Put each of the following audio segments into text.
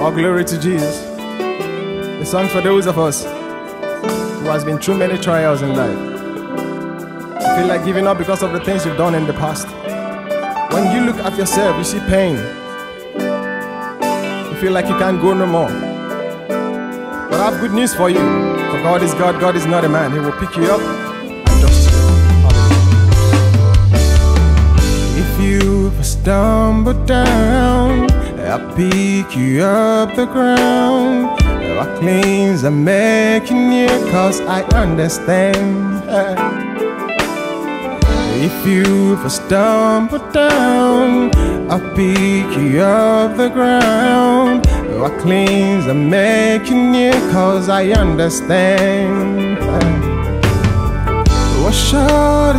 All glory to Jesus. The song for those of us who has been through many trials in life. You feel like giving up because of the things you've done in the past. When you look at yourself, you see pain. You feel like you can't go no more. But I have good news for you. For God is God, God is not a man. He will pick you up you. If you've stumbled down, I'll pick you up the ground. My cleans are making you cause I understand. If you've stumbled down, I'll pick you up the ground. My cleans are making you cause I understand. Wash out the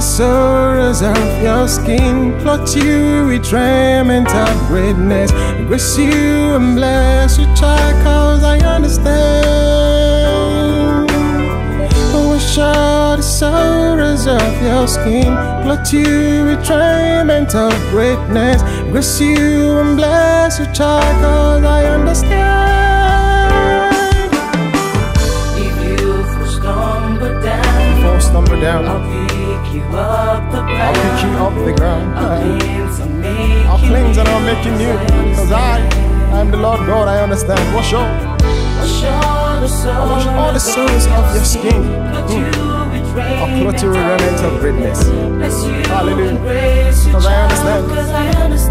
of your skin, clothe you with raiment of greatness, grace you and bless your child, cause I understand. Wash out the sorrows of your skin, clothe you with raiment of greatness, grace you and bless your child, cause I understand. Stumble down, I'll pick you up the I'll pick you ground. up the ground. I'll cleanse and make I'll cleanse and I'll make you new. I Cause I understand. am the Lord God, I understand. Wash all, Wash all the wash all the souls of your skin. Hmm. With I'll clothe you with raiment of greatness. Hallelujah. and grace your 'Cause I child, understand. 'cause I understand.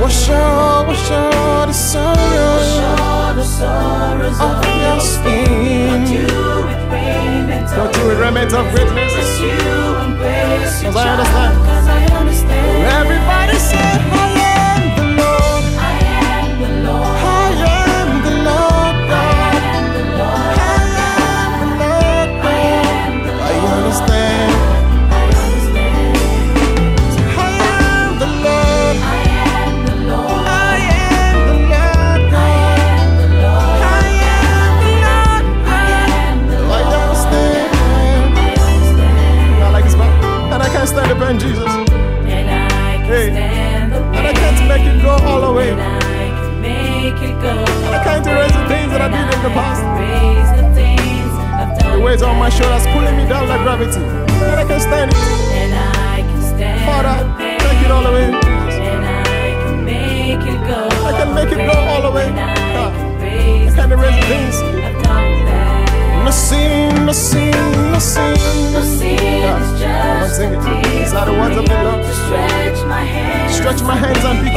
Wash all, wash all the sorrows All the sorrows of your skin. you with raiment of Clothe you with raiment of greatness. Bless you and grace your child, my shoulders pulling me down like gravity. And I can stand it. And I can stand Father, take it all away. And I can make it go. I can make it go all the way. I Ah. can raise I can the erase the things things. I've done bad. No sin, no sin, no sin. No sin is just sing it. a These are the words of the Lord. stretch my hands Stretch my hands and